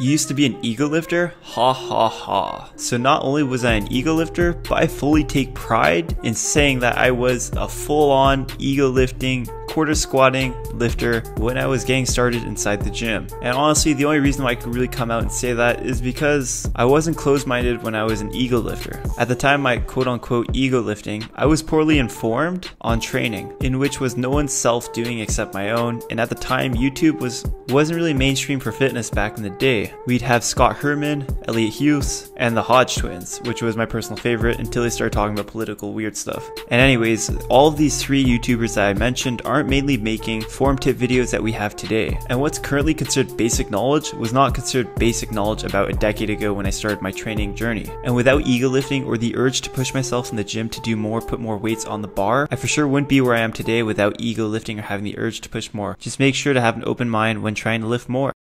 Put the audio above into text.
You used to be an ego lifter? Ha ha ha. So not only was I an ego lifter, but I fully take pride in saying that I was a full on ego lifting quarter squatting lifter when I was getting started inside the gym. And honestly, the only reason why I could really come out and say that is because I wasn't closed minded when I was an ego lifter. At the time, my quote unquote ego lifting, I was poorly informed on training, in which was no one's self doing except my own. And at the time, YouTube was wasn't really mainstream for fitness back in the day. We'd have Scott Herman, Elliot Hulse, and the Hodge twins, which was my personal favorite until they started talking about political weird stuff. And anyways, all of these three YouTubers that I mentioned aren't aren't mainly making form tip videos that we have today. And what's currently considered basic knowledge was not considered basic knowledge about a decade ago when I started my training journey. And without ego lifting or the urge to push myself in the gym to do more, put more weights on the bar, I for sure wouldn't be where I am today without ego lifting or having the urge to push more. Just make sure to have an open mind when trying to lift more.